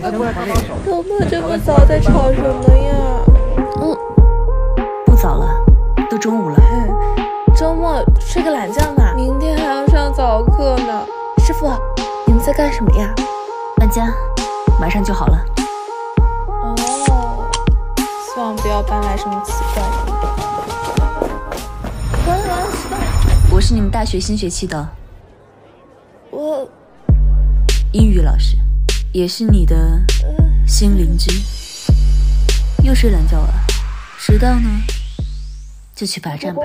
周末这么早在吵什么呀？嗯，不早了，都中午了。周末睡个懒觉嘛，明天还要上早课呢。师傅，你们在干什么呀？搬家，马上就好了。哦，希望不要搬来什么奇怪的。完了完了，失败！我是你们大学新学期的我英语老师，也是你的新邻居。又睡懒觉了？迟到呢，就去罚站吧。